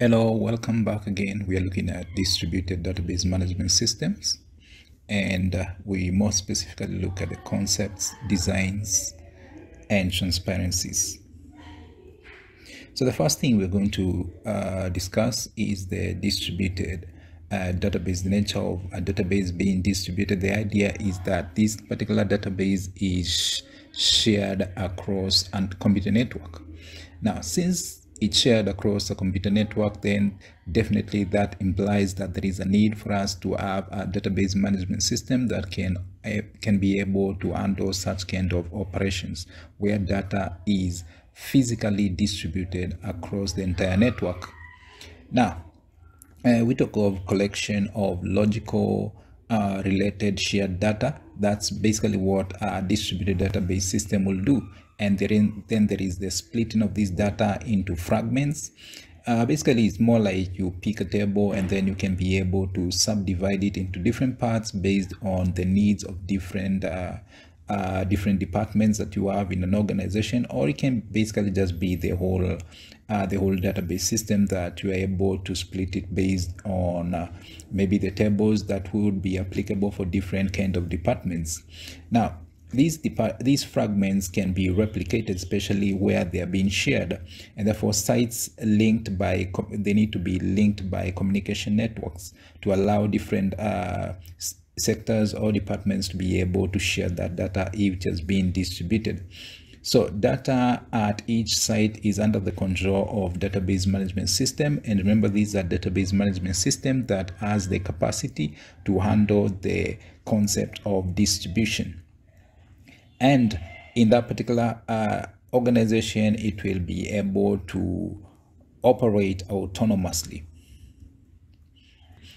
Hello, welcome back again. We are looking at distributed database management systems and uh, we more specifically look at the concepts, designs, and transparencies. So the first thing we're going to uh, discuss is the distributed uh, database, the nature of a database being distributed. The idea is that this particular database is shared across a computer network. Now, since it's shared across a computer network, then definitely that implies that there is a need for us to have a database management system that can uh, can be able to handle such kind of operations where data is physically distributed across the entire network. Now, uh, we talk of collection of logical uh, related shared data. That's basically what a distributed database system will do. And then, then there is the splitting of this data into fragments. Uh, basically, it's more like you pick a table and then you can be able to subdivide it into different parts based on the needs of different uh, uh, different departments that you have in an organization, or it can basically just be the whole uh, the whole database system that you are able to split it based on uh, maybe the tables that would be applicable for different kind of departments. Now, these these fragments can be replicated especially where they are being shared and therefore sites linked by they need to be linked by communication networks to allow different uh, sectors or departments to be able to share that data if it has been distributed. So data at each site is under the control of database management system. And remember, these are database management system that has the capacity to handle the concept of distribution. And in that particular uh, organization, it will be able to operate autonomously.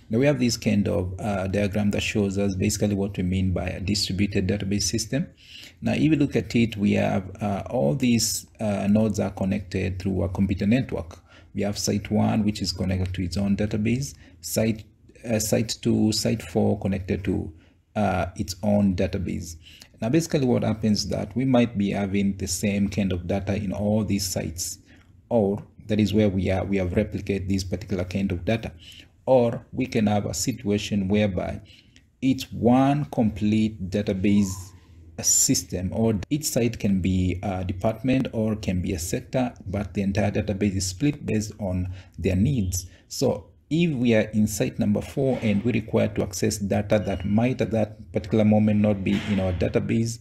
Now we have this kind of uh, diagram that shows us basically what we mean by a distributed database system. Now, if you look at it, we have uh, all these uh, nodes are connected through a computer network. We have site one, which is connected to its own database, site, uh, site two, site four connected to uh, its own database. Now, basically what happens is that we might be having the same kind of data in all these sites, or that is where we are, we have replicated this particular kind of data. Or we can have a situation whereby it's one complete database system or each site can be a department or can be a sector but the entire database is split based on their needs. So if we are in site number four and we require to access data that might at that particular moment not be in our database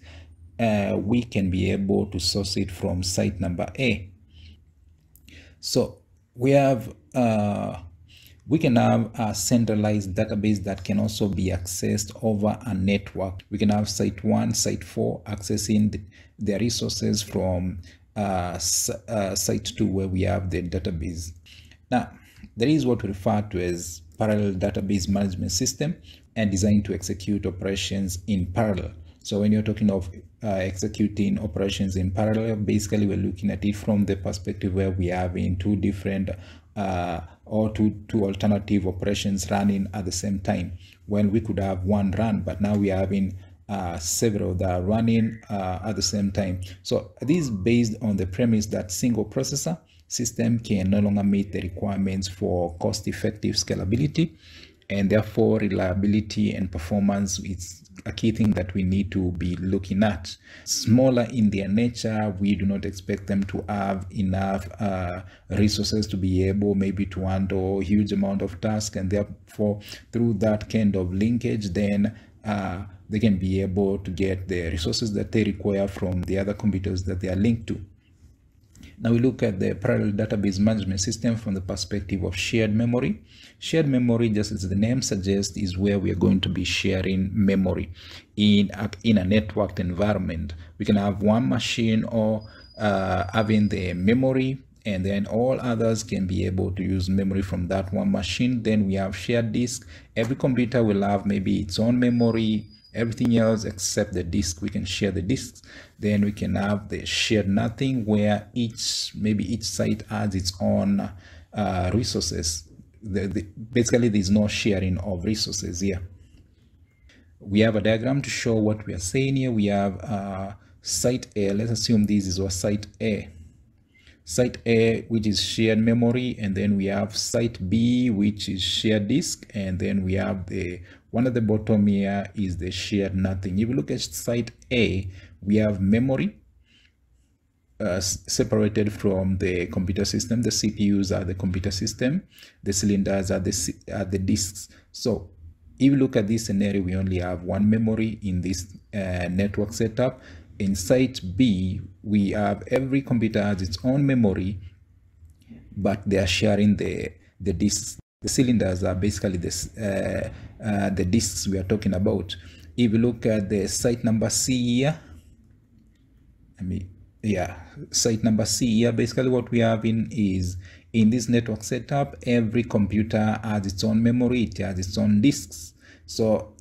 uh, we can be able to source it from site number a so we have uh, we can have a centralized database that can also be accessed over a network. We can have site one, site four accessing the, their resources from uh, uh, site two where we have the database. Now, there is what we refer to as parallel database management system and designed to execute operations in parallel. So when you're talking of uh, executing operations in parallel, basically we're looking at it from the perspective where we have in two different uh, or two, two alternative operations running at the same time when we could have one run, but now we are having uh, several that are running uh, at the same time. So this is based on the premise that single processor system can no longer meet the requirements for cost-effective scalability and therefore reliability and performance is a key thing that we need to be looking at. Smaller in their nature, we do not expect them to have enough uh, resources to be able maybe to handle a huge amount of tasks and therefore through that kind of linkage then uh, they can be able to get the resources that they require from the other computers that they are linked to. Now we look at the parallel database management system from the perspective of shared memory. Shared memory, just as the name suggests, is where we are going to be sharing memory in a, in a networked environment. We can have one machine or uh, having the memory and then all others can be able to use memory from that one machine. Then we have shared disk. Every computer will have maybe its own memory, everything else except the disk we can share the disks then we can have the shared nothing where each maybe each site adds its own uh, resources. The, the, basically there's no sharing of resources here. We have a diagram to show what we are saying here. We have uh, site a. Let's assume this is our site a. Site A, which is shared memory, and then we have site B, which is shared disk, and then we have the one at the bottom here is the shared nothing. If you look at site A, we have memory uh, separated from the computer system. The CPUs are the computer system, the cylinders are the, are the disks. So if you look at this scenario, we only have one memory in this uh, network setup in site B, we have every computer has its own memory, but they are sharing the, the disks. The cylinders are basically this, uh, uh, the disks we are talking about. If you look at the site number C here, I mean, yeah, site number C here, basically what we have in is in this network setup, every computer has its own memory, it has its own disks. So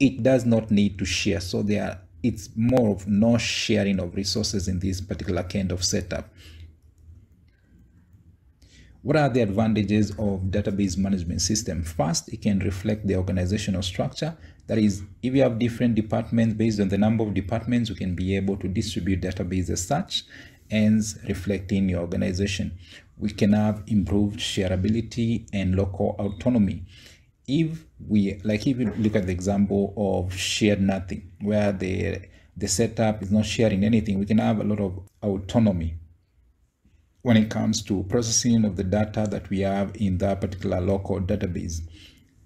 it does not need to share. So there, it's more of no sharing of resources in this particular kind of setup. What are the advantages of database management system? First, it can reflect the organizational structure. That is, if you have different departments based on the number of departments, you can be able to distribute database as such, hence reflecting your organization. We can have improved shareability and local autonomy if we like if you look at the example of shared nothing where the the setup is not sharing anything we can have a lot of autonomy when it comes to processing of the data that we have in that particular local database.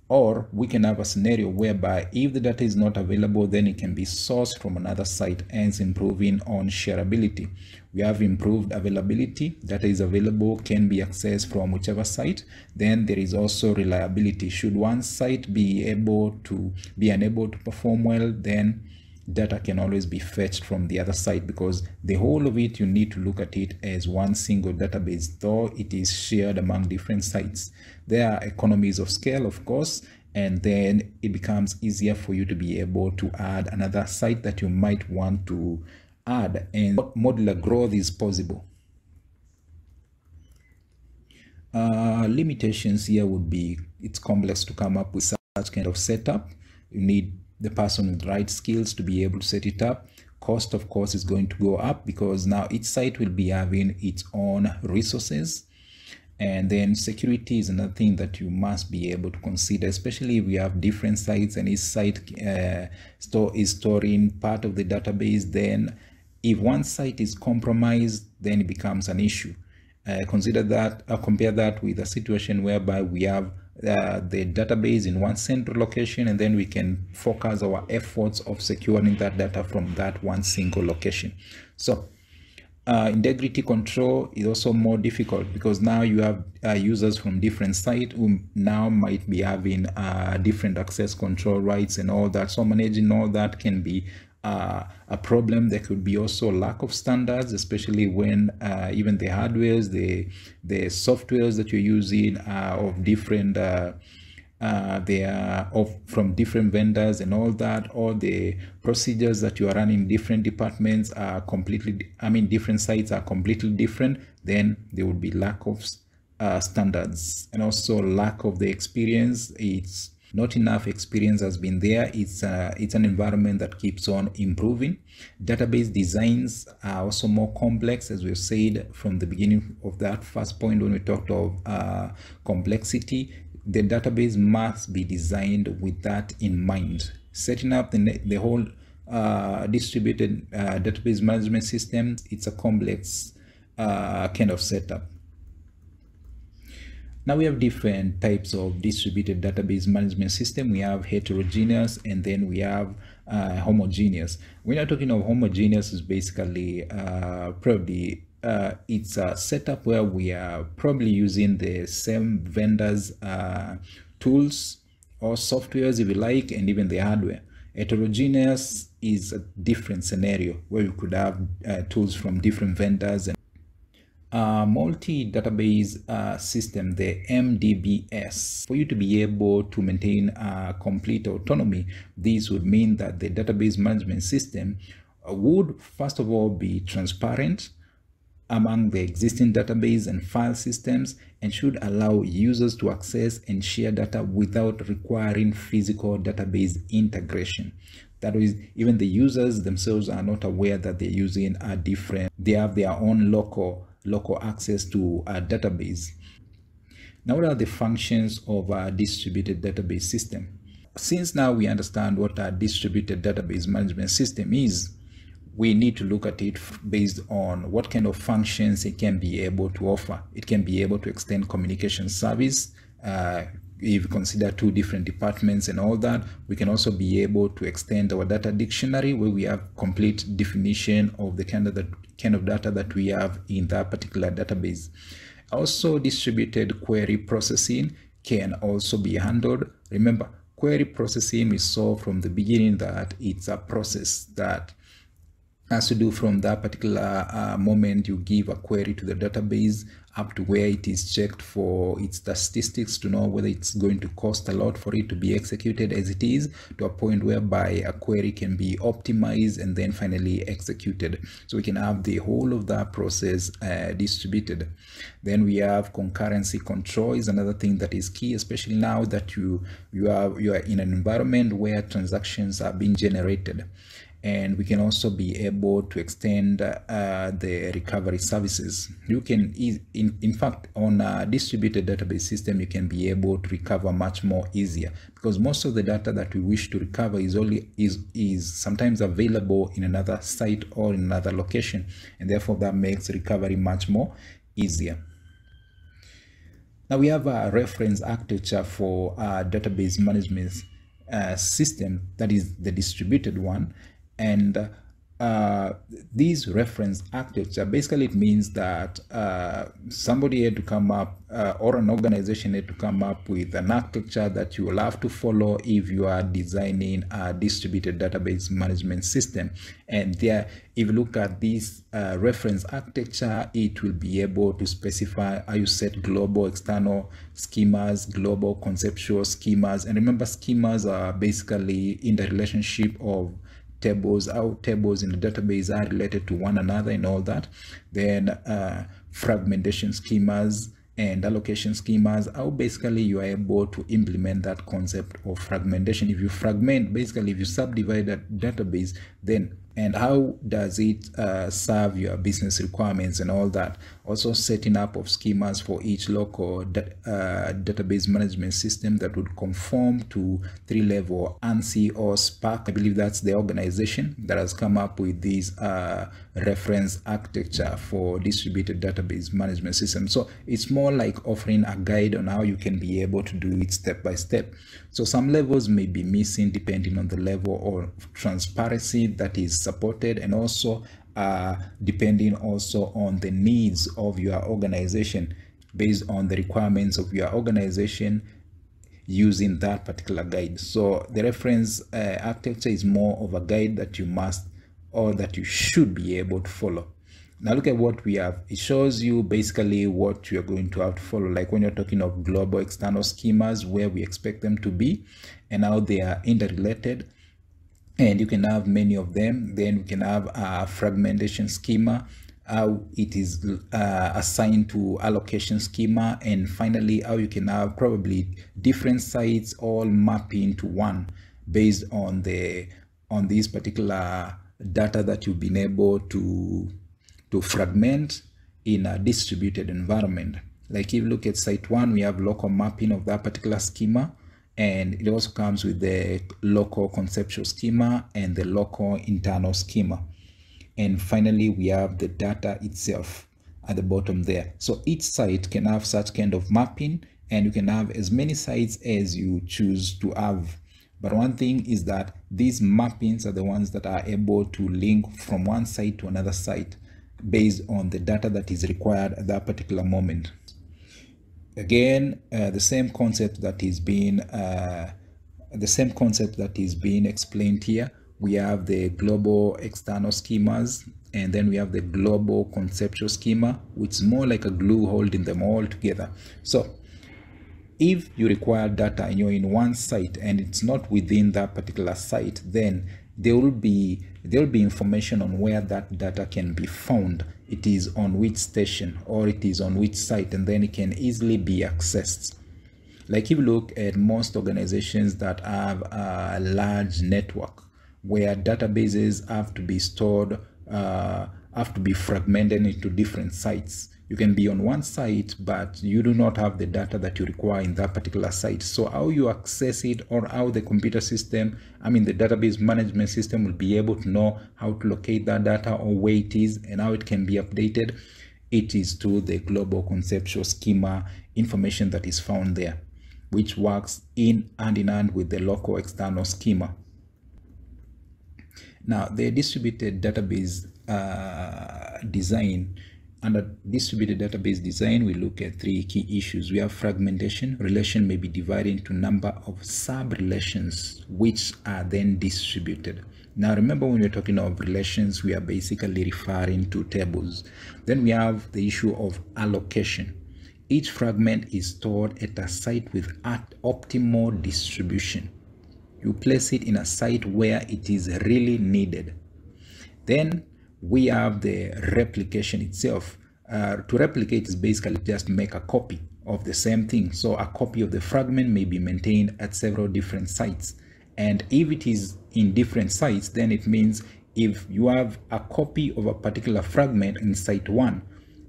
Or we can have a scenario whereby if the data is not available then it can be sourced from another site hence improving on shareability. We have improved availability. Data is available can be accessed from whichever site. Then there is also reliability. Should one site be able to be unable to perform well then data can always be fetched from the other side because the whole of it you need to look at it as one single database though it is shared among different sites. There are economies of scale of course and then it becomes easier for you to be able to add another site that you might want to add. And modular growth is possible? Uh, limitations here would be it's complex to come up with such kind of setup. You need the person with the right skills to be able to set it up. Cost of course is going to go up because now each site will be having its own resources. And then security is another thing that you must be able to consider especially if we have different sites and each site uh, store is storing part of the database. Then if one site is compromised then it becomes an issue. Uh, consider that uh, compare that with a situation whereby we have uh, the database in one central location and then we can focus our efforts of securing that data from that one single location. So uh, integrity control is also more difficult because now you have uh, users from different sites who now might be having uh, different access control rights and all that. So managing all that can be uh, a problem. There could be also lack of standards, especially when uh, even the hardwares, the the softwares that you're using are of different. Uh, uh, they are of from different vendors and all that all the procedures that you are running different departments are completely i mean different sites are completely different then there would be lack of uh, standards and also lack of the experience it's not enough experience has been there. It's uh, it's an environment that keeps on improving. Database designs are also more complex as we've said from the beginning of that first point when we talked of uh, complexity. The database must be designed with that in mind. Setting up the, the whole uh, distributed uh, database management system it's a complex uh, kind of setup now we have different types of distributed database management system. We have heterogeneous and then we have uh, homogeneous. When you're talking of homogeneous is basically uh, probably uh, it's a setup where we are probably using the same vendors uh, tools or softwares if you like and even the hardware. Heterogeneous is a different scenario where you could have uh, tools from different vendors and uh, multi-database uh, system, the MDBS, for you to be able to maintain uh, complete autonomy, this would mean that the database management system would first of all be transparent among the existing database and file systems and should allow users to access and share data without requiring physical database integration. That is, even the users themselves are not aware that they're using a different, they have their own local local access to a database. Now, what are the functions of a distributed database system? Since now we understand what a distributed database management system is, we need to look at it based on what kind of functions it can be able to offer. It can be able to extend communication service. Uh, if you consider two different departments and all that, we can also be able to extend our data dictionary where we have complete definition of the kind of, the kind of data that we have in that particular database. Also, distributed query processing can also be handled. Remember, query processing we saw from the beginning that it's a process that has to do from that particular uh, moment you give a query to the database up to where it is checked for its statistics to know whether it's going to cost a lot for it to be executed as it is to a point whereby a query can be optimized and then finally executed. So we can have the whole of that process uh, distributed. Then we have concurrency control is another thing that is key especially now that you you are you are in an environment where transactions are being generated and we can also be able to extend uh, the recovery services. You can, in, in fact, on a distributed database system, you can be able to recover much more easier because most of the data that we wish to recover is only is is sometimes available in another site or in another location, and therefore that makes recovery much more easier. Now we have a reference architecture for a database management uh, system that is the distributed one and uh, these reference architecture basically it means that uh, somebody had to come up uh, or an organization had to come up with an architecture that you will have to follow if you are designing a distributed database management system. And there if you look at this uh, reference architecture it will be able to specify how you set global external schemas global conceptual schemas? And remember schemas are basically in the relationship of tables, how tables in the database are related to one another and all that. Then uh, fragmentation schemas and allocation schemas, how basically you are able to implement that concept of fragmentation. If you fragment, basically if you subdivide that database, then and how does it uh, serve your business requirements and all that also setting up of schemas for each local uh, database management system that would conform to three level ANSI or SPARC I believe that's the organization that has come up with this uh, reference architecture for distributed database management system. So it's more like offering a guide on how you can be able to do it step by step. So some levels may be missing depending on the level of transparency that is supported and also uh, depending also on the needs of your organization based on the requirements of your organization using that particular guide. So the reference uh, architecture is more of a guide that you must or that you should be able to follow. Now look at what we have. It shows you basically what you're going to have to follow. Like when you're talking of global external schemas, where we expect them to be and how they are interrelated and you can have many of them. Then we can have a fragmentation schema how it is uh, assigned to allocation schema. And finally how you can have probably different sites all mapping to one based on the on this particular data that you've been able to to fragment in a distributed environment. Like if you look at site one we have local mapping of that particular schema and it also comes with the local conceptual schema and the local internal schema. And finally we have the data itself at the bottom there. So each site can have such kind of mapping and you can have as many sites as you choose to have. But one thing is that these mappings are the ones that are able to link from one site to another site based on the data that is required at that particular moment again uh, the same concept that is being uh, the same concept that is being explained here. We have the global external schemas and then we have the global conceptual schema which is more like a glue holding them all together. So if you require data and you're in one site and it's not within that particular site then there will be there will be information on where that data can be found it is on which station or it is on which site and then it can easily be accessed. Like if you look at most organizations that have a large network where databases have to be stored uh, have to be fragmented into different sites you can be on one site but you do not have the data that you require in that particular site. So how you access it or how the computer system i mean the database management system will be able to know how to locate that data or where it is and how it can be updated it is to the global conceptual schema information that is found there which works in hand in hand with the local external schema. Now the distributed database uh, design under distributed database design, we look at three key issues. We have fragmentation. Relation may be divided into number of sub-relations, which are then distributed. Now, remember when we're talking of relations, we are basically referring to tables. Then we have the issue of allocation. Each fragment is stored at a site with optimal distribution. You place it in a site where it is really needed. Then we have the replication itself. Uh, to replicate is basically just make a copy of the same thing. So a copy of the fragment may be maintained at several different sites. And if it is in different sites, then it means if you have a copy of a particular fragment in site 1,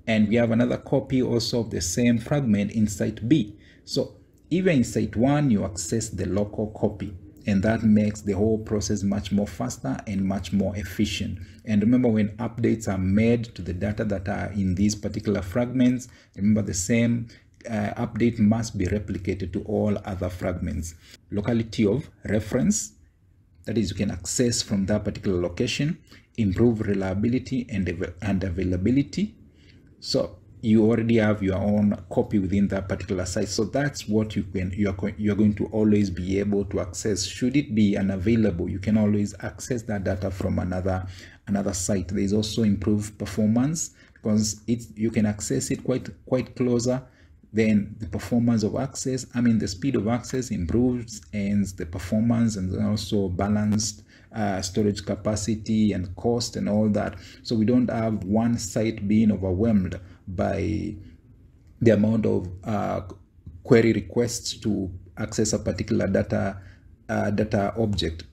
and we have another copy also of the same fragment in site B. So even in site 1, you access the local copy and that makes the whole process much more faster and much more efficient and remember when updates are made to the data that are in these particular fragments remember the same uh, update must be replicated to all other fragments. Locality of reference that is you can access from that particular location improve reliability and, and availability. So you already have your own copy within that particular site so that's what you can you're you're going to always be able to access. Should it be unavailable you can always access that data from another another site. There is also improved performance because it you can access it quite quite closer. Then the performance of access i mean the speed of access improves and the performance and also balanced uh, storage capacity and cost and all that. So we don't have one site being overwhelmed by the amount of uh, query requests to access a particular data uh, data object.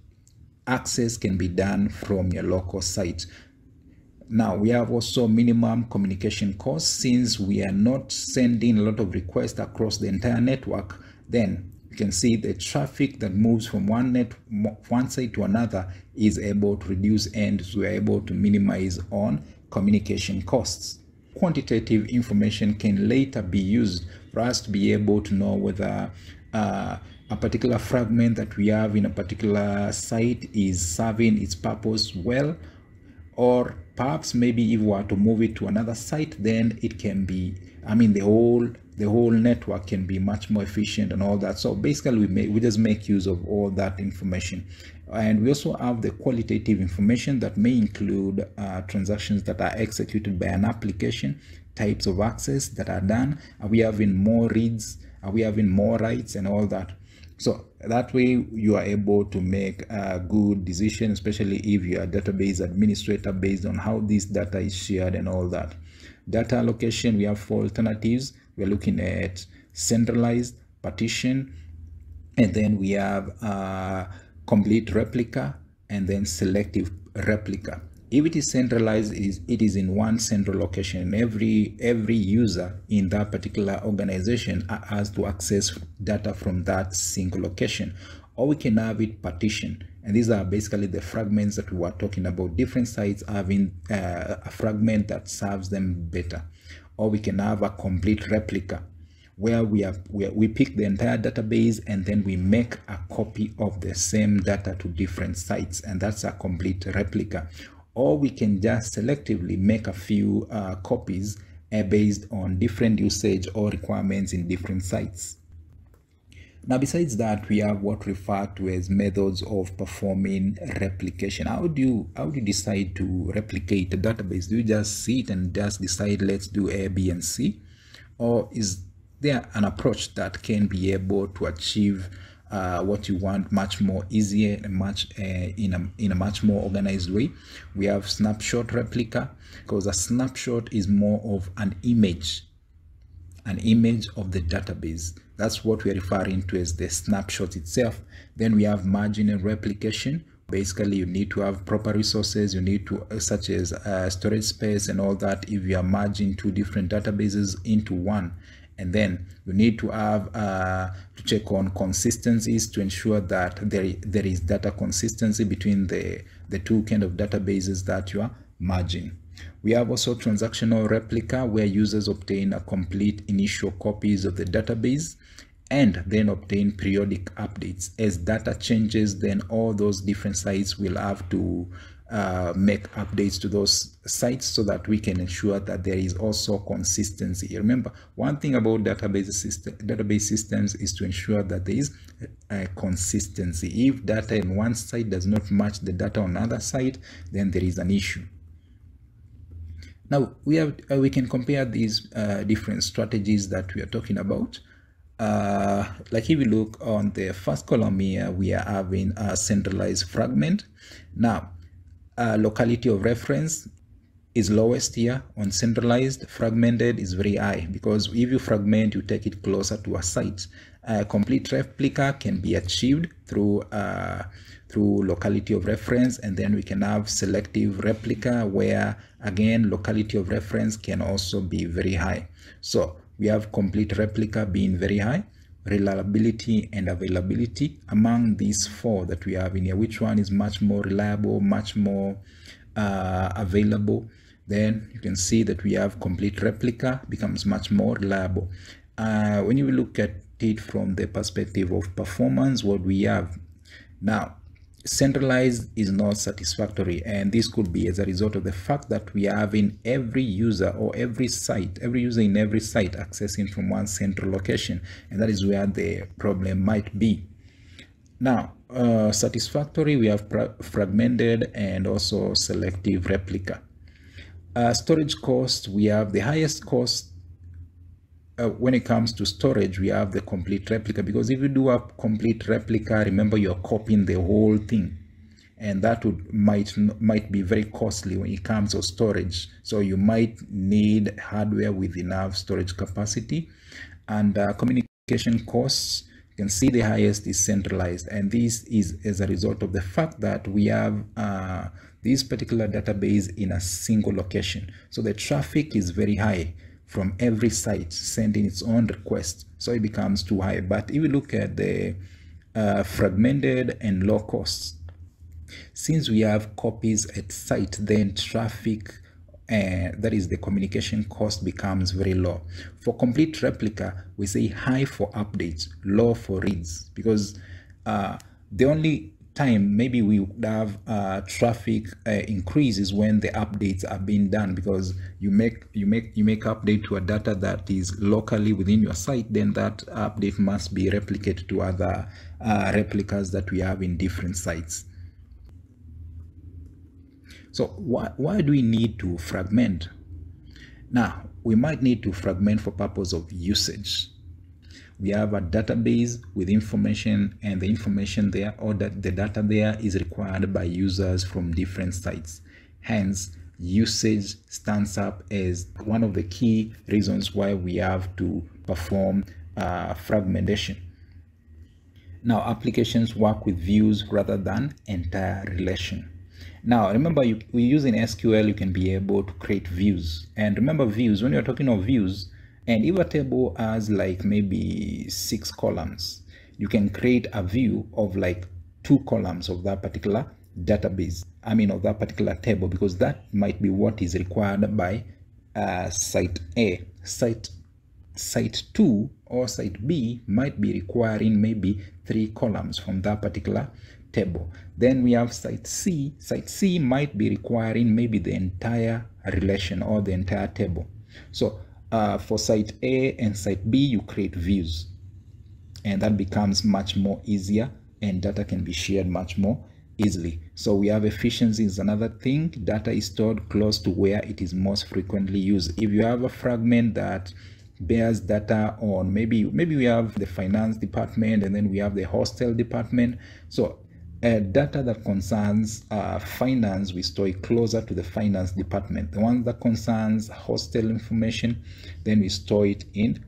Access can be done from your local site. Now we have also minimum communication costs since we are not sending a lot of requests across the entire network. Then you can see the traffic that moves from one net one site to another is able to reduce and we are able to minimize on communication costs quantitative information can later be used for us to be able to know whether uh, a particular fragment that we have in a particular site is serving its purpose well or perhaps maybe if we were to move it to another site then it can be i mean the whole the whole network can be much more efficient and all that. So basically we make we just make use of all that information and we also have the qualitative information that may include uh, transactions that are executed by an application types of access that are done. Are we having more reads? Are we having more writes and all that? So that way you are able to make a good decision especially if you are database administrator based on how this data is shared and all that. Data allocation we have four alternatives. We're looking at centralized partition and then we have uh, complete replica and then selective replica. If it is centralized it is, in one central location every every user in that particular organization has to access data from that single location. Or we can have it partitioned. and these are basically the fragments that we were talking about. Different sites having uh, a fragment that serves them better. Or we can have a complete replica where we have we, we pick the entire database and then we make a copy of the same data to different sites and that's a complete replica. Or we can just selectively make a few uh, copies uh, based on different usage or requirements in different sites. Now besides that we have what referred to as methods of performing replication. How do you how do you decide to replicate a database? Do you just sit and just decide let's do a b and c or is there an approach that can be able to achieve uh, what you want much more easier and much uh, in a in a much more organized way. We have snapshot replica because a snapshot is more of an image, an image of the database. That's what we're referring to as the snapshot itself. Then we have marginal replication, basically you need to have proper resources you need to such as uh, storage space and all that if you are merging two different databases into one and then you need to have uh, to check on consistencies to ensure that there, there is data consistency between the the two kind of databases that you are merging. We have also transactional replica where users obtain a complete initial copies of the database and then obtain periodic updates. As data changes then all those different sites will have to uh, make updates to those sites so that we can ensure that there is also consistency. Remember, one thing about database system, database systems is to ensure that there is a consistency. If data in one site does not match the data on another site, then there is an issue. Now we have uh, we can compare these uh, different strategies that we are talking about. Uh, like if we look on the first column here, we are having a centralized fragment. Now uh, locality of reference is lowest here on centralized fragmented is very high because if you fragment you take it closer to a site. A complete replica can be achieved through uh, through locality of reference and then we can have selective replica where again locality of reference can also be very high. So we have complete replica being very high reliability and availability among these four that we have in here. Which one is much more reliable much more uh, available? Then you can see that we have complete replica becomes much more reliable. Uh, when you look at it from the perspective of performance what we have. Now centralized is not satisfactory and this could be as a result of the fact that we are having every user or every site every user in every site accessing from one central location and that is where the problem might be. Now uh, satisfactory we have fragmented and also selective replica. Uh, storage cost we have the highest cost uh, when it comes to storage, we have the complete replica because if you do a complete replica, remember you're copying the whole thing and that would might might be very costly when it comes to storage. So you might need hardware with enough storage capacity and uh, communication costs. You can see the highest is centralized and this is as a result of the fact that we have uh, this particular database in a single location. So the traffic is very high from every site sending its own request so it becomes too high. But if you look at the uh, fragmented and low costs since we have copies at site then traffic uh, that is the communication cost becomes very low. For complete replica we say high for updates low for reads because uh, the only time maybe we would have uh, traffic uh, increases when the updates are being done because you make you make you make update to a data that is locally within your site then that update must be replicated to other uh, replicas that we have in different sites. So why, why do we need to fragment? Now we might need to fragment for purpose of usage we have a database with information and the information there or that the data there is required by users from different sites. Hence usage stands up as one of the key reasons why we have to perform uh, fragmentation. Now applications work with views rather than entire relation. Now remember you, we use in sql you can be able to create views. And remember views when you're talking of views and if a table has like maybe six columns, you can create a view of like two columns of that particular database. I mean, of that particular table, because that might be what is required by uh, site A. Site site 2 or site B might be requiring maybe three columns from that particular table. Then we have site C. Site C might be requiring maybe the entire relation or the entire table. So uh, for site A and site B, you create views. And that becomes much more easier and data can be shared much more easily. So we have efficiency is another thing. Data is stored close to where it is most frequently used. If you have a fragment that bears data on maybe maybe we have the finance department and then we have the hostel department so uh, data that concerns uh, finance, we store it closer to the finance department. The one that concerns hostel information, then we store it in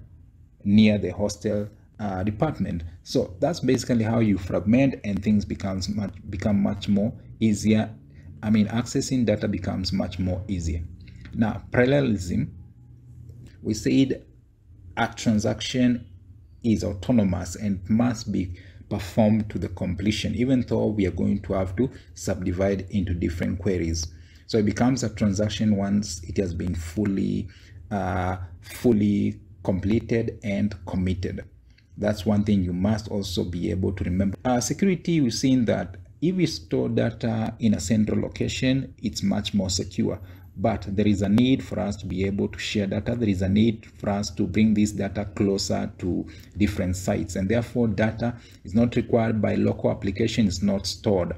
near the hostel uh, department. So that's basically how you fragment and things becomes much become much more easier. I mean, accessing data becomes much more easier. Now, parallelism, we said a transaction is autonomous and must be performed to the completion, even though we are going to have to subdivide into different queries. So it becomes a transaction once it has been fully, uh, fully completed and committed. That's one thing you must also be able to remember. Uh, security, we've seen that if we store data in a central location, it's much more secure. But there is a need for us to be able to share data. There is a need for us to bring this data closer to different sites. And therefore, data is not required by local application, it's not stored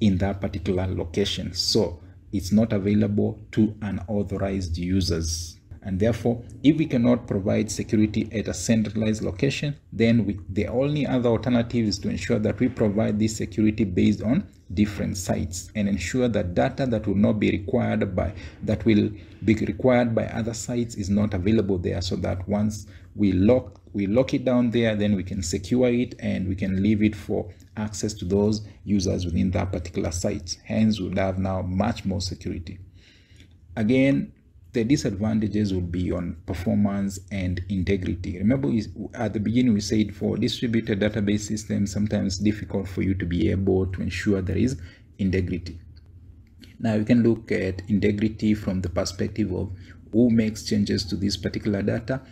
in that particular location. So it's not available to unauthorized users and therefore if we cannot provide security at a centralized location then we, the only other alternative is to ensure that we provide this security based on different sites and ensure that data that will not be required by that will be required by other sites is not available there so that once we lock we lock it down there then we can secure it and we can leave it for access to those users within that particular site. Hence we would have now much more security. Again the disadvantages would be on performance and integrity. Remember at the beginning we said for distributed database systems, sometimes difficult for you to be able to ensure there is integrity. Now you can look at integrity from the perspective of who makes changes to this particular data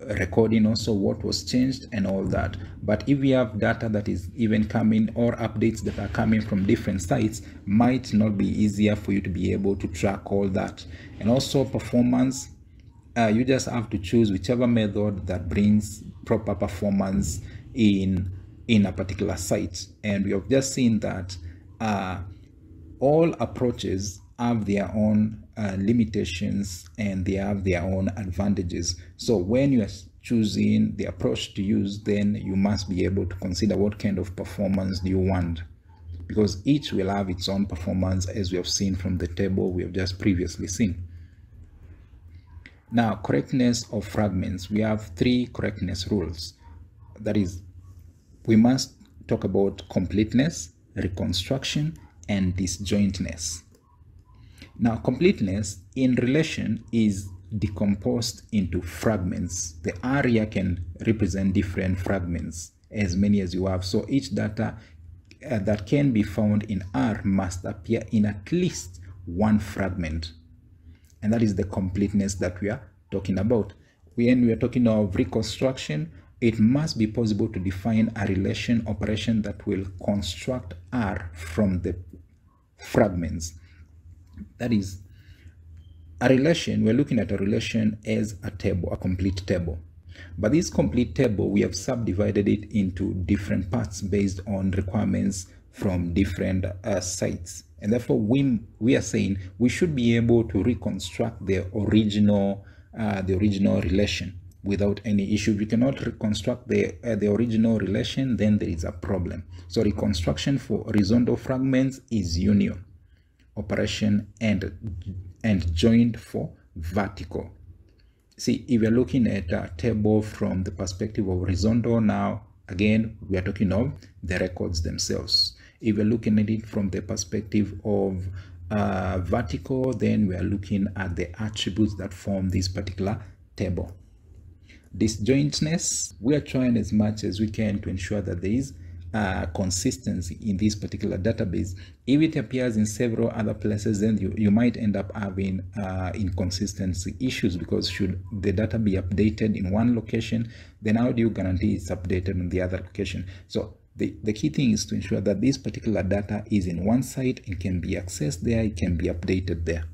recording also what was changed and all that. But if we have data that is even coming or updates that are coming from different sites might not be easier for you to be able to track all that. And also performance uh, you just have to choose whichever method that brings proper performance in in a particular site. And we have just seen that uh, all approaches have their own uh, limitations and they have their own advantages. So when you are choosing the approach to use, then you must be able to consider what kind of performance do you want because each will have its own performance as we have seen from the table we have just previously seen. Now, correctness of fragments. We have three correctness rules. That is, we must talk about completeness, reconstruction, and disjointness. Now, completeness in relation is decomposed into fragments. The area can represent different fragments, as many as you have. So each data uh, that can be found in R must appear in at least one fragment. And that is the completeness that we are talking about. When we are talking of reconstruction, it must be possible to define a relation operation that will construct R from the fragments. That is, a relation, we're looking at a relation as a table, a complete table. But this complete table, we have subdivided it into different parts based on requirements from different uh, sites. And therefore, we, we are saying we should be able to reconstruct the original, uh, the original relation without any issue. If you cannot reconstruct the, uh, the original relation, then there is a problem. So reconstruction for horizontal fragments is union operation and and joined for vertical. See if you're looking at a table from the perspective of horizontal now again we are talking of the records themselves. If you're looking at it from the perspective of uh, vertical then we are looking at the attributes that form this particular table. Disjointness we are trying as much as we can to ensure that there is uh, consistency in this particular database. If it appears in several other places, then you, you might end up having uh, inconsistency issues because should the data be updated in one location, then how do you guarantee it's updated in the other location? So the, the key thing is to ensure that this particular data is in one site and can be accessed there, it can be updated there.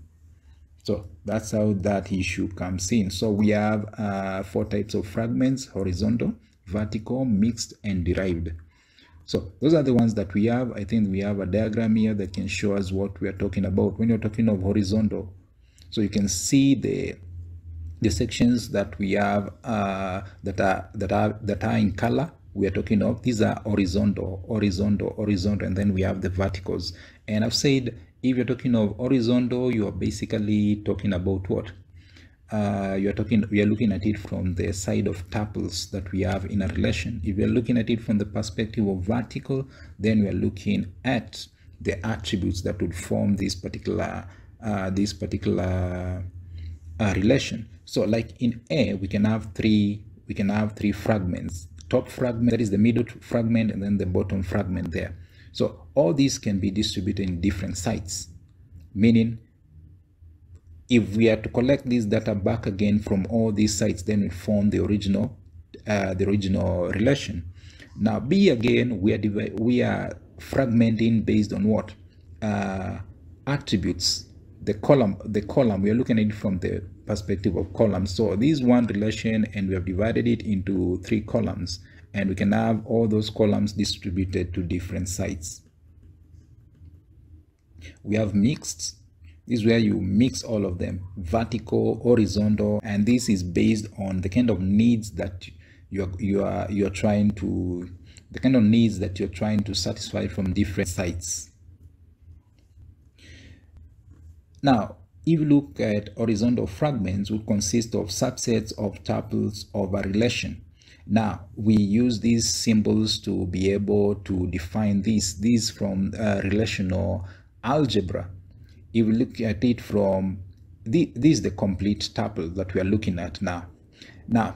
So that's how that issue comes in. So we have uh, four types of fragments, horizontal, vertical, mixed, and derived. So those are the ones that we have. I think we have a diagram here that can show us what we are talking about when you're talking of horizontal. So you can see the the sections that we have uh, that are that are that are in color. We are talking of these are horizontal, horizontal, horizontal, and then we have the verticals. And I've said if you're talking of horizontal, you are basically talking about what uh, you are talking we are looking at it from the side of tuples that we have in a relation. If we are looking at it from the perspective of vertical then we are looking at the attributes that would form this particular uh, this particular uh, relation. So like in a we can have three we can have three fragments. Top fragment that is the middle fragment and then the bottom fragment there. So all these can be distributed in different sites meaning if we are to collect this data back again from all these sites then we form the original uh, the original relation. Now b again we are we are fragmenting based on what? Uh, attributes. The column the column we are looking at it from the perspective of columns. So this one relation and we have divided it into three columns and we can have all those columns distributed to different sites. We have mixed this is where you mix all of them vertical horizontal and this is based on the kind of needs that you are you are you are trying to the kind of needs that you're trying to satisfy from different sites. Now if you look at horizontal fragments would consist of subsets of tuples of a relation. Now we use these symbols to be able to define this. This from uh, relational algebra if we look at it from the, this is the complete tuple that we are looking at now. Now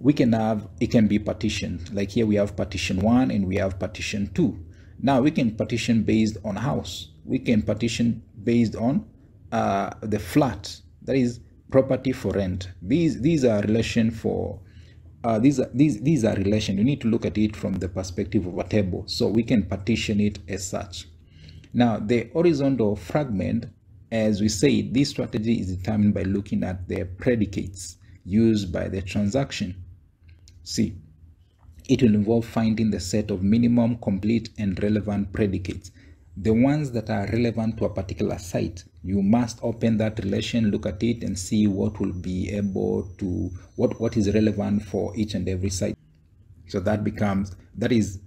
we can have it can be partitioned. Like here we have partition 1 and we have partition 2 now we can partition based on house. We can partition based on uh, the flat. That is property for rent. These these are relation for uh, these are these these are relation. You need to look at it from the perspective of a table. So we can partition it as such now, the horizontal fragment, as we said, this strategy is determined by looking at the predicates used by the transaction. See, it will involve finding the set of minimum, complete, and relevant predicates. The ones that are relevant to a particular site, you must open that relation, look at it, and see what will be able to, what, what is relevant for each and every site. So that becomes, that is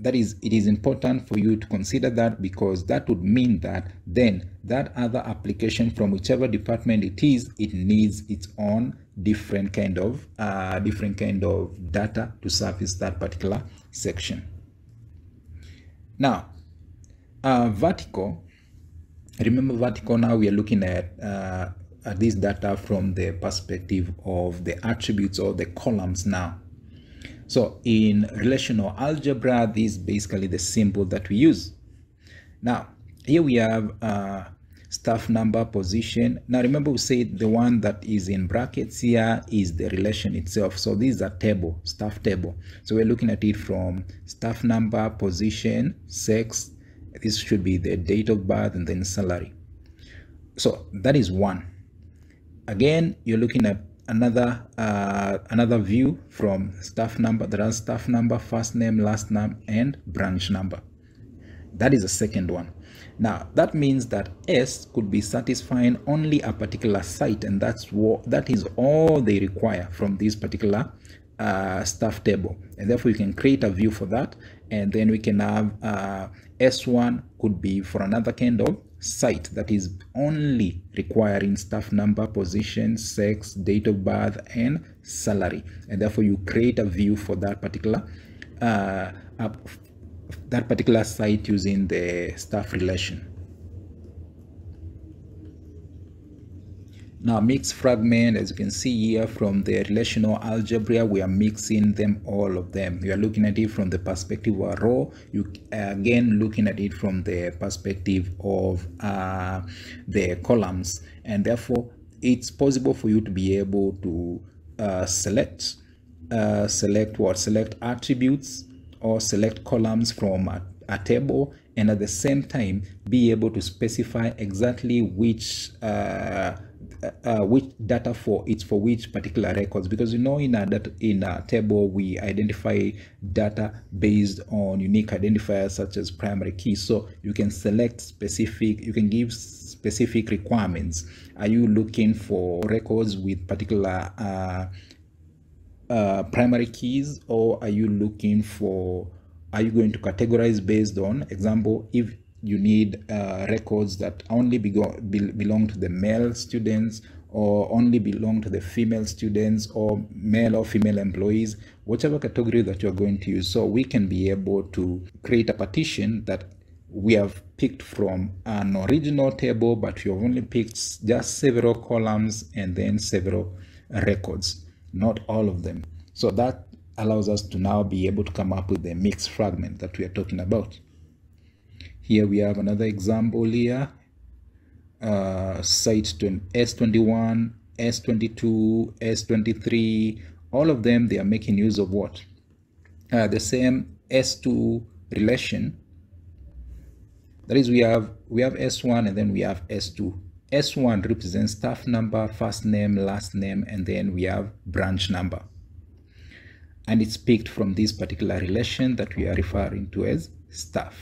that is it is important for you to consider that because that would mean that then that other application from whichever department it is it needs its own different kind of uh, different kind of data to service that particular section. Now uh, vertical remember vertical now we are looking at uh, at this data from the perspective of the attributes or the columns now so in relational algebra, this is basically the symbol that we use. Now, here we have uh, staff number position. Now remember we said the one that is in brackets here is the relation itself. So this is a table, staff table. So we're looking at it from staff number, position, sex. This should be the date of birth and then salary. So that is one. Again, you're looking at another uh, another view from staff number there are staff number first name last name and branch number. That is the second one. Now that means that s could be satisfying only a particular site and that's what that is all they require from this particular uh, staff table. And therefore you can create a view for that and then we can have uh, s1 could be for another of site that is only requiring staff number, position, sex, date of birth, and salary. And therefore, you create a view for that particular uh, that particular site using the staff relation. Now mixed fragment, as you can see here from the relational algebra, we are mixing them, all of them. We are looking at it from the perspective of a row. You again looking at it from the perspective of uh, the columns. And therefore, it's possible for you to be able to uh, select, uh, select what? Select attributes or select columns from a, a table and at the same time be able to specify exactly which uh, uh, uh, which data for it's for which particular records? Because you know in a that in a table we identify data based on unique identifiers such as primary key. So you can select specific you can give specific requirements. Are you looking for records with particular uh, uh, primary keys or are you looking for are you going to categorize based on example if you need uh, records that only be belong to the male students or only belong to the female students or male or female employees, whichever category that you're going to use. So we can be able to create a partition that we have picked from an original table, but we have only picked just several columns and then several records, not all of them. So that allows us to now be able to come up with the mixed fragment that we are talking about. Here we have another example here uh, site S21, S22, S23, all of them, they are making use of what? Uh, the same S2 relation. That is, we have we have S1 and then we have S2. S1 represents staff number, first name, last name, and then we have branch number. And it's picked from this particular relation that we are referring to as staff.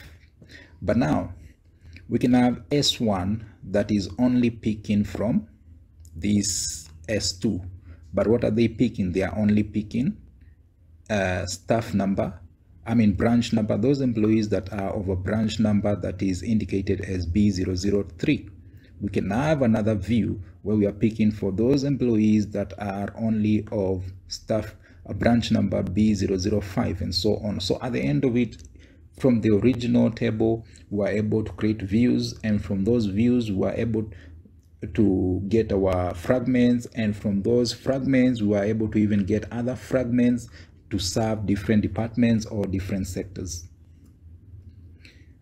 But now, we can have S1 that is only picking from this S2. But what are they picking? They are only picking uh, staff number, I mean branch number, those employees that are of a branch number that is indicated as B003. We can have another view where we are picking for those employees that are only of staff a branch number B005 and so on. So at the end of it, from the original table we are able to create views and from those views we are able to get our fragments and from those fragments we are able to even get other fragments to serve different departments or different sectors.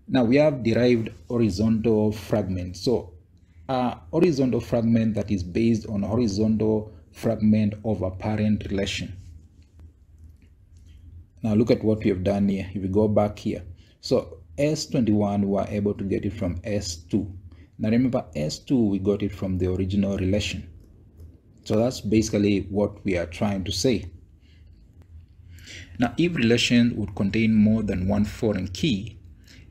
Now we have derived horizontal fragment so a horizontal fragment that is based on horizontal fragment of a parent relation now look at what we have done here. If we go back here. So S21, we were able to get it from S2. Now remember S2, we got it from the original relation. So that's basically what we are trying to say. Now if relation would contain more than one foreign key,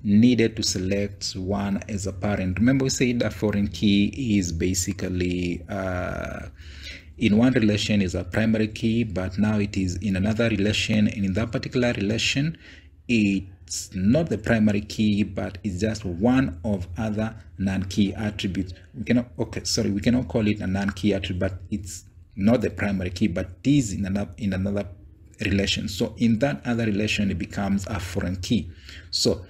needed to select one as a parent. Remember we said that foreign key is basically uh, in one relation is a primary key but now it is in another relation. And in that particular relation it's not the primary key but it's just one of other non-key attributes. We cannot okay sorry we cannot call it a non-key attribute but it's not the primary key but it is in another in another relation. So in that other relation it becomes a foreign key. So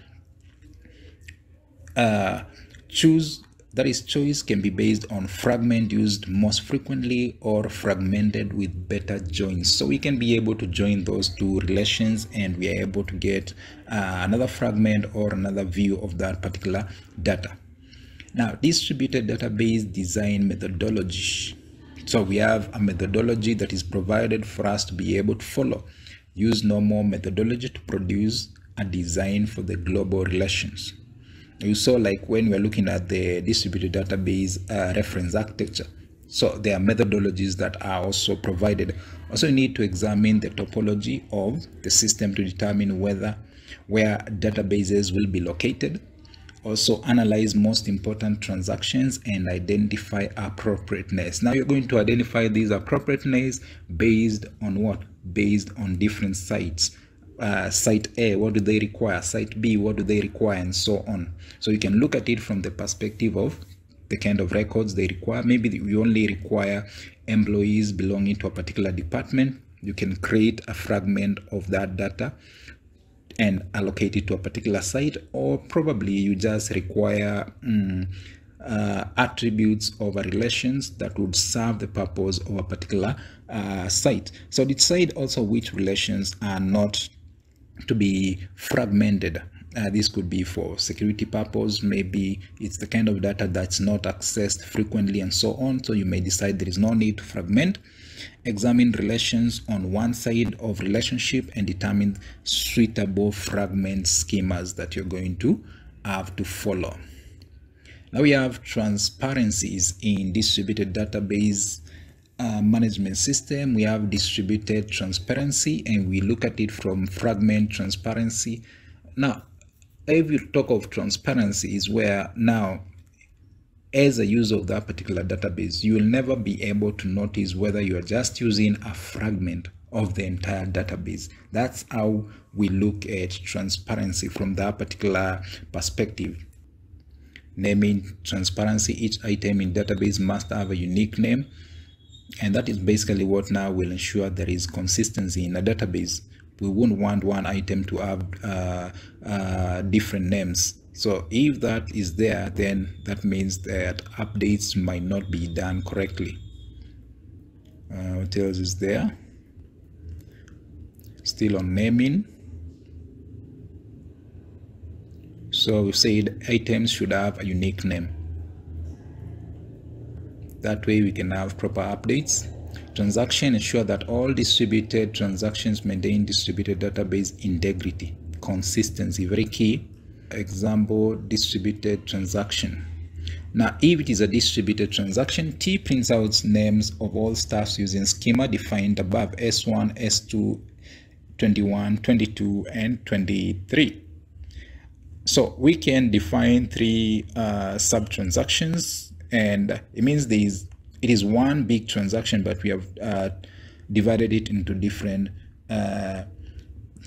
uh, choose that is, choice can be based on fragment used most frequently or fragmented with better joins. So we can be able to join those two relations and we are able to get uh, another fragment or another view of that particular data. Now, distributed database design methodology. So we have a methodology that is provided for us to be able to follow. Use normal methodology to produce a design for the global relations you saw like when we're looking at the distributed database uh, reference architecture. So there are methodologies that are also provided. Also you need to examine the topology of the system to determine whether where databases will be located. Also analyze most important transactions and identify appropriateness. Now you're going to identify these appropriateness based on what? Based on different sites uh, site A, what do they require? Site B, what do they require? And so on. So you can look at it from the perspective of the kind of records they require. Maybe we only require employees belonging to a particular department. You can create a fragment of that data and allocate it to a particular site, or probably you just require um, uh, attributes over relations that would serve the purpose of a particular uh, site. So decide also which relations are not to be fragmented. Uh, this could be for security purpose maybe it's the kind of data that's not accessed frequently and so on so you may decide there is no need to fragment examine relations on one side of relationship and determine suitable fragment schemas that you're going to have to follow now we have transparencies in distributed database uh, management system, we have distributed transparency and we look at it from fragment transparency. Now, if you talk of transparency is where now as a user of that particular database, you will never be able to notice whether you are just using a fragment of the entire database. That's how we look at transparency from that particular perspective. naming transparency each item in database must have a unique name and that is basically what now will ensure there is consistency in a database. We wouldn't want one item to have uh, uh, different names. So if that is there then that means that updates might not be done correctly. Uh, what else is there? Still on naming. So we said items should have a unique name that way we can have proper updates. Transaction ensure that all distributed transactions maintain distributed database integrity consistency very key. Example distributed transaction. Now if it is a distributed transaction t prints out names of all staffs using schema defined above s1 s2 21 22 and 23 so we can define three uh, sub transactions and it means there is it is one big transaction but we have uh, divided it into different uh,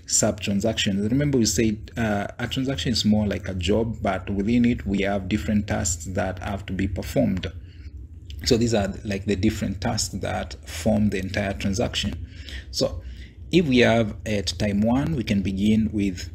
sub transactions remember we said uh, a transaction is more like a job but within it we have different tasks that have to be performed. So these are like the different tasks that form the entire transaction. So if we have at time one we can begin with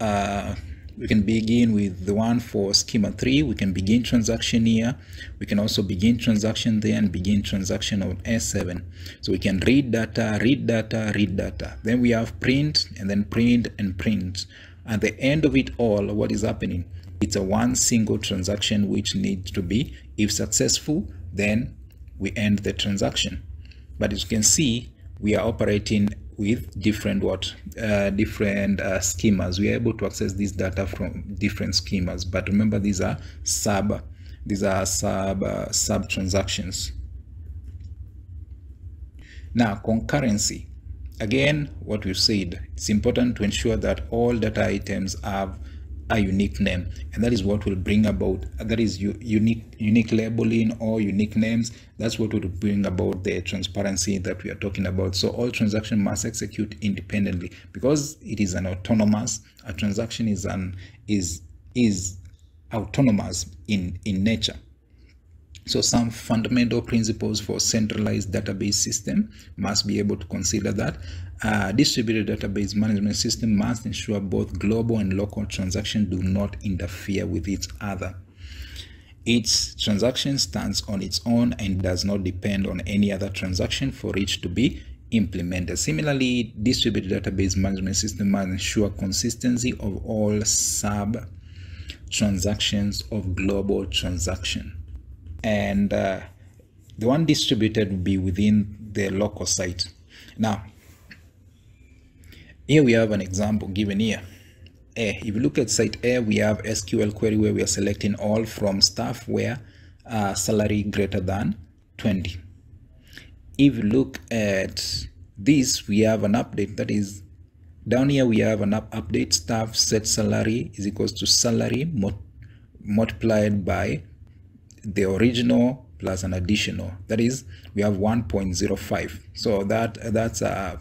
uh, we can begin with the one for schema 3 we can begin transaction here. We can also begin transaction there and begin transaction on s7 so we can read data read data read data. Then we have print and then print and print. At the end of it all what is happening? It's a one single transaction which needs to be if successful then we end the transaction. But as you can see we are operating with different what uh, different uh, schemas we are able to access this data from different schemas but remember these are sub these are sub uh, sub transactions. Now concurrency. Again what we said it's important to ensure that all data items have a unique name. And that is what will bring about. That is unique unique labeling or unique names. That's what will bring about the transparency that we are talking about. So all transaction must execute independently. Because it is an autonomous a transaction is an is is autonomous in in nature. So some fundamental principles for centralized database system must be able to consider that uh, distributed database management system must ensure both global and local transactions do not interfere with each other. Each transaction stands on its own and does not depend on any other transaction for it to be implemented. Similarly, distributed database management system must ensure consistency of all sub transactions of global transaction and uh, the one distributed will be within the local site. Now, here we have an example given here. If you look at site A, we have SQL query where we are selecting all from staff where uh, salary greater than 20. If you look at this, we have an update that is down here we have an up update staff set salary is equals to salary multiplied by the original plus an additional that is we have 1.05 so that that's a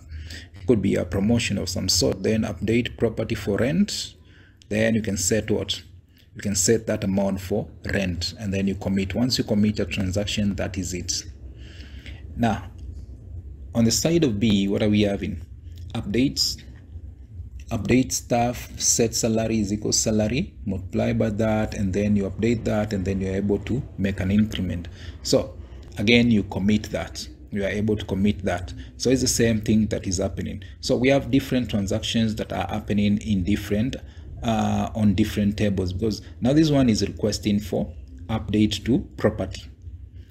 could be a promotion of some sort then update property for rent then you can set what? You can set that amount for rent and then you commit. Once you commit a transaction that is it. Now on the side of b what are we having? Updates. Update staff set salary is equal salary multiply by that and then you update that and then you're able to make an increment. So again you commit that you are able to commit that. So it's the same thing that is happening. So we have different transactions that are happening in different uh, on different tables because now this one is requesting for update to property.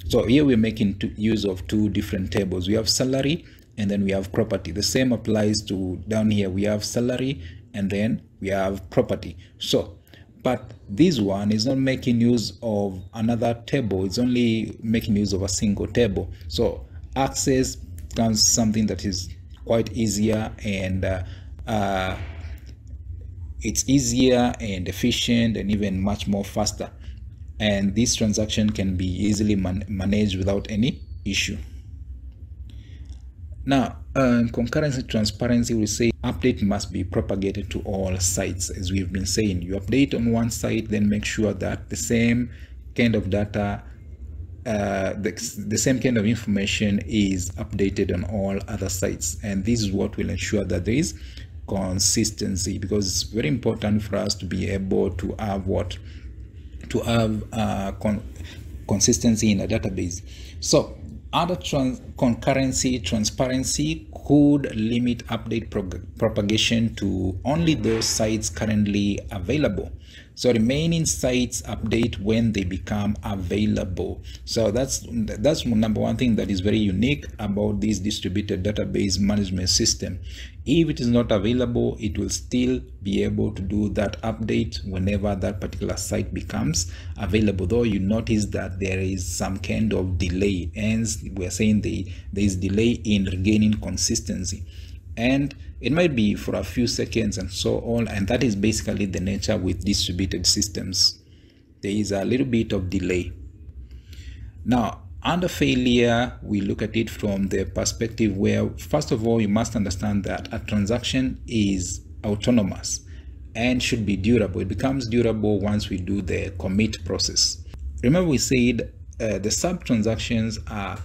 So here we're making use of two different tables. We have salary and then we have property. The same applies to down here. We have salary and then we have property. So but this one is not making use of another table. It's only making use of a single table. So access becomes something that is quite easier and uh, uh, it's easier and efficient and even much more faster and this transaction can be easily man managed without any issue now, uh, concurrency transparency, we say update must be propagated to all sites. As we've been saying, you update on one site, then make sure that the same kind of data uh, the, the same kind of information is updated on all other sites. And this is what will ensure that there is consistency because it's very important for us to be able to have what to have uh, con consistency in a database. So other trans concurrency transparency could limit update propagation to only those sites currently available so remaining sites update when they become available. So that's that's number one thing that is very unique about this distributed database management system. If it is not available it will still be able to do that update whenever that particular site becomes available though you notice that there is some kind of delay. And we're saying the there is delay in regaining consistency. And it might be for a few seconds and so on and that is basically the nature with distributed systems. There is a little bit of delay. Now under failure we look at it from the perspective where first of all you must understand that a transaction is autonomous and should be durable. It becomes durable once we do the commit process. Remember we said uh, the sub transactions are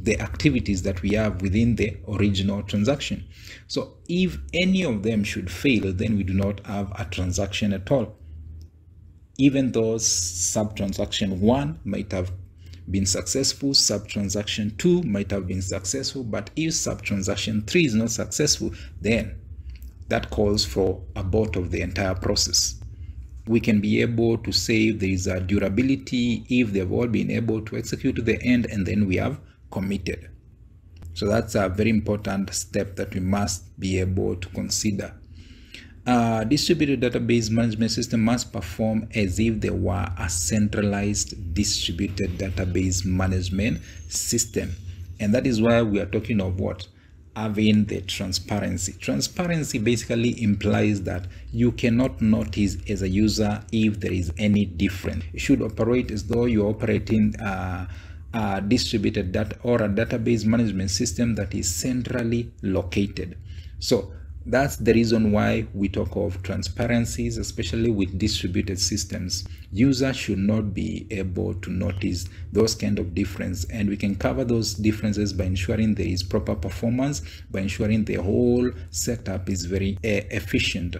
the activities that we have within the original transaction. So if any of them should fail, then we do not have a transaction at all. Even though sub-transaction 1 might have been successful, sub-transaction 2 might have been successful, but if sub-transaction 3 is not successful, then that calls for abort of the entire process. We can be able to say there is a durability if they've all been able to execute to the end, and then we have committed. So that's a very important step that we must be able to consider. A distributed database management system must perform as if there were a centralized distributed database management system. And that is why we are talking of what? Having the transparency. Transparency basically implies that you cannot notice as a user if there is any difference. You should operate as though you're operating uh, a distributed data or a database management system that is centrally located. So that's the reason why we talk of transparencies, especially with distributed systems. Users should not be able to notice those kind of difference and we can cover those differences by ensuring there is proper performance, by ensuring the whole setup is very uh, efficient.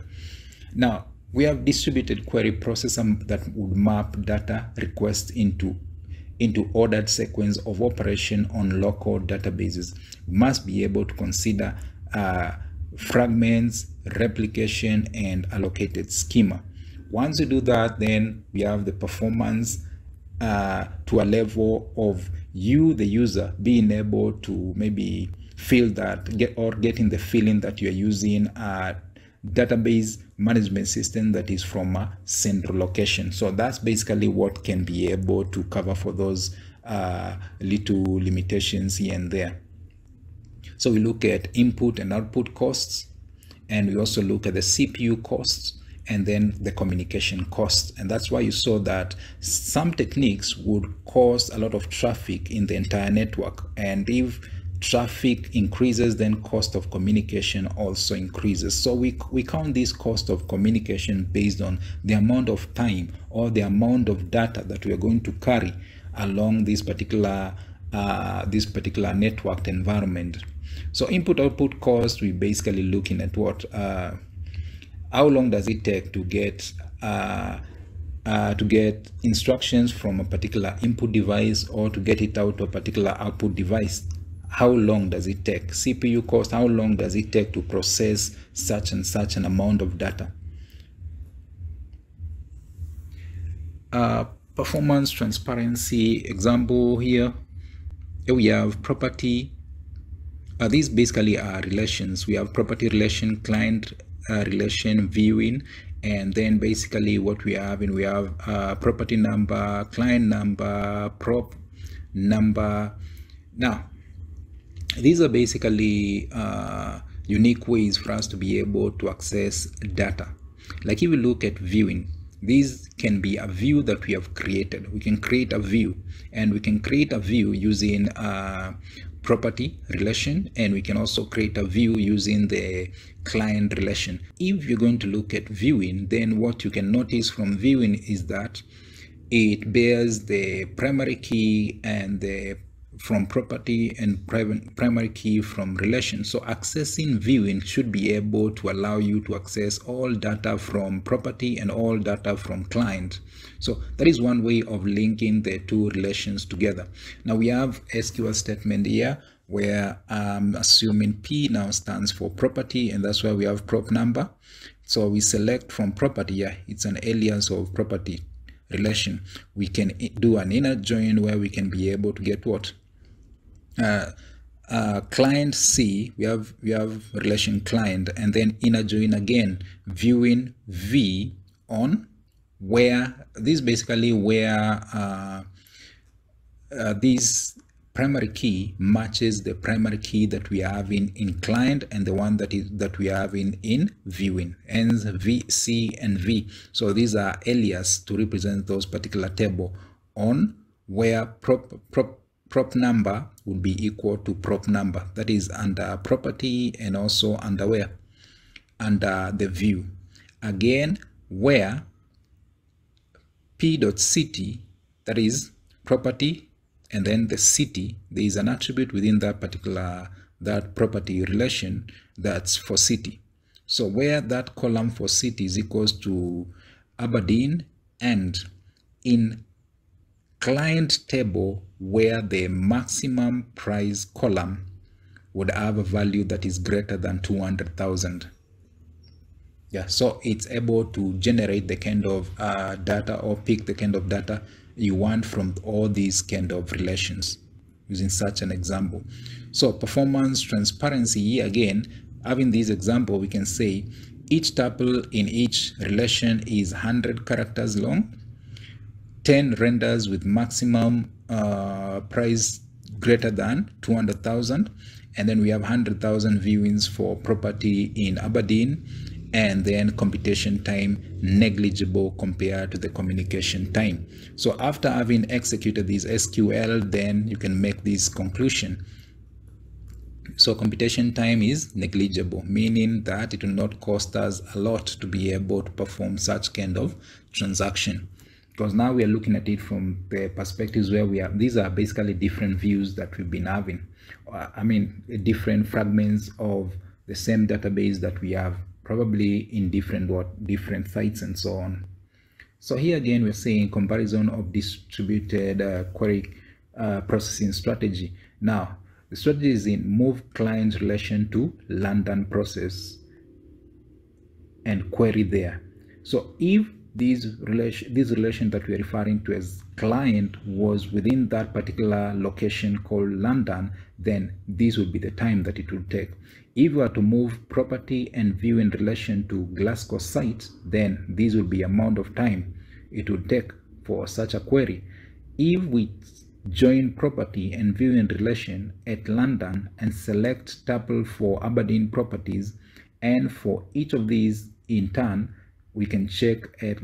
Now, we have distributed query processor that would map data requests into into ordered sequence of operation on local databases. We must be able to consider uh, fragments, replication, and allocated schema. Once you do that, then we have the performance uh, to a level of you, the user, being able to maybe feel that get or getting the feeling that you're using a database management system that is from a central location. So that's basically what can be able to cover for those uh, little limitations here and there. So we look at input and output costs, and we also look at the CPU costs and then the communication costs. And that's why you saw that some techniques would cause a lot of traffic in the entire network. And if traffic increases then cost of communication also increases. So we, we count this cost of communication based on the amount of time or the amount of data that we are going to carry along this particular uh, this particular networked environment. So input output cost we basically looking at what uh, how long does it take to get uh, uh, to get instructions from a particular input device or to get it out to a particular output device how long does it take? Cpu cost how long does it take to process such and such an amount of data? Uh, performance transparency example here. Here we have property. Uh, these basically are relations. We have property relation client uh, relation viewing and then basically what we have and we have uh, property number client number prop number. Now these are basically uh, unique ways for us to be able to access data. Like if we look at viewing, this can be a view that we have created. We can create a view and we can create a view using uh, property relation and we can also create a view using the client relation. If you're going to look at viewing, then what you can notice from viewing is that it bears the primary key and the from property and primary key from relation. So accessing viewing should be able to allow you to access all data from property and all data from client. So that is one way of linking the two relations together. Now we have SQL statement here where I'm assuming P now stands for property and that's why we have prop number. So we select from property, yeah, it's an alias of property relation. We can do an inner join where we can be able to get what? Uh, uh, client C, we have we have relation client, and then inner join again, viewing V on where this basically where uh, uh, this primary key matches the primary key that we have in in client and the one that is that we have in in viewing ends v c and v. So these are alias to represent those particular table on where prop prop prop number would be equal to prop number. That is under property and also under where? Under the view. Again where? P dot city that is property and then the city. There is an attribute within that particular that property relation that's for city. So where that column for city is equals to Aberdeen and in client table where the maximum price column would have a value that is greater than 200,000. Yeah, so it's able to generate the kind of uh, data or pick the kind of data you want from all these kind of relations using such an example. So performance transparency again, having this example, we can say each tuple in each relation is 100 characters long 10 renders with maximum uh, price greater than 200,000 and then we have 100,000 viewings for property in Aberdeen and then computation time negligible compared to the communication time. So after having executed this SQL, then you can make this conclusion. So computation time is negligible, meaning that it will not cost us a lot to be able to perform such kind of transaction because now we are looking at it from the perspectives where we are these are basically different views that we've been having. Uh, i mean different fragments of the same database that we have probably in different what different sites and so on. So here again we're saying comparison of distributed uh, query uh, processing strategy. Now the strategy is in move client relation to london process and query there. So if this relation this relation that we're referring to as client was within that particular location called London then this would be the time that it would take. If we were to move property and view in relation to Glasgow site then this would be amount of time it would take for such a query. If we join property and view in relation at London and select tuple for Aberdeen properties and for each of these in turn we can check at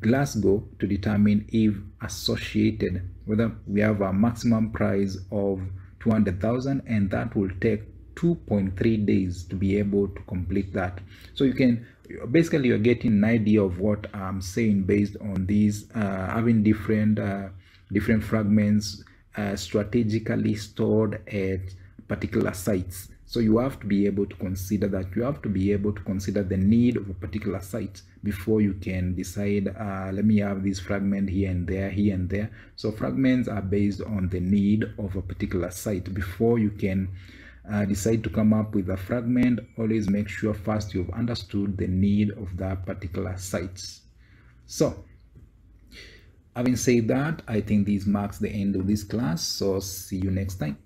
Glasgow to determine if associated whether we have a maximum price of 200,000 and that will take 2.3 days to be able to complete that. So you can basically you're getting an idea of what I'm saying based on these uh, having different uh, different fragments uh, strategically stored at particular sites. So you have to be able to consider that. You have to be able to consider the need of a particular site before you can decide, uh, let me have this fragment here and there, here and there. So fragments are based on the need of a particular site. Before you can uh, decide to come up with a fragment, always make sure first you've understood the need of that particular sites So having said that, I think this marks the end of this class. So see you next time.